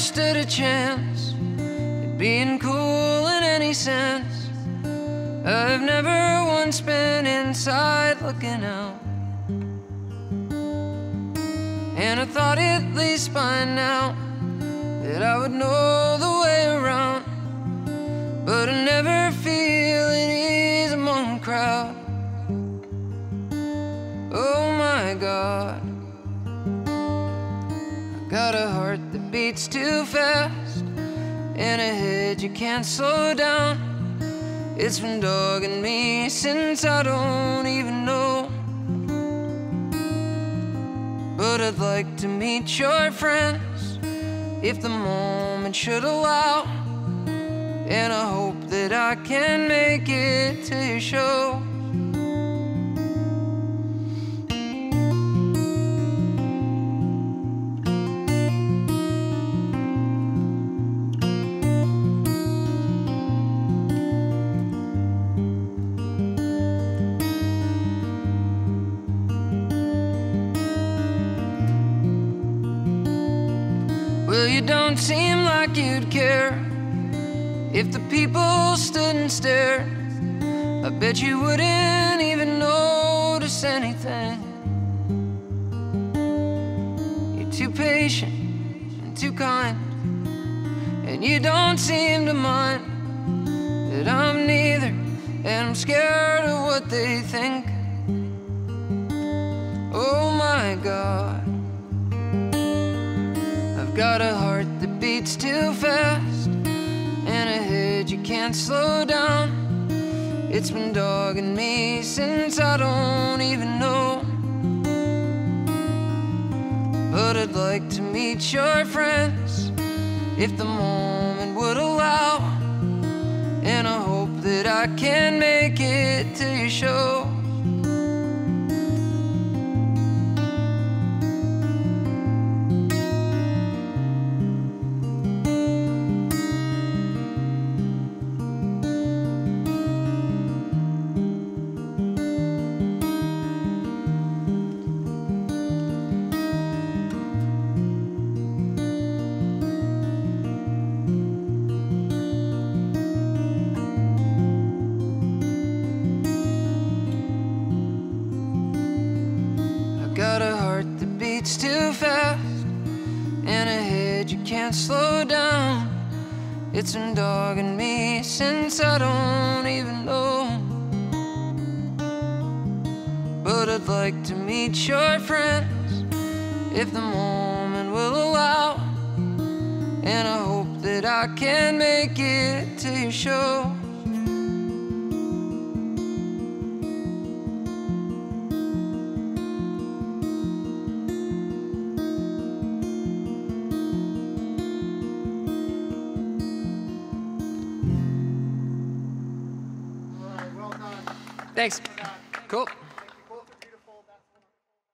stood a chance at being cool in any sense. I've never once been inside looking out. And I thought at least by now that I would know the way around. But I never feel at ease among the crowd. Oh my God. I got a heart beats too fast, In a head you can't slow down. It's been dogging me since I don't even know. But I'd like to meet your friends if the moment should allow. And I hope that I can make it to your show. Well, you don't seem like you'd care if the people stood and stared. I bet you wouldn't even notice anything. You're too patient and too kind, and you don't seem to mind that I'm neither, and I'm scared of what they think. Got a heart that beats too fast and a head you can't slow down. It's been dogging me since I don't even know. But I'd like to meet your friends if the moment would allow. And I hope that I can make it to your show. Got a heart that beats too fast and a head you can't slow down. It's been dogging me since I don't even know. But I'd like to meet your friends if the moment will allow. And I hope that I can make it to your show. Thanks. Cool.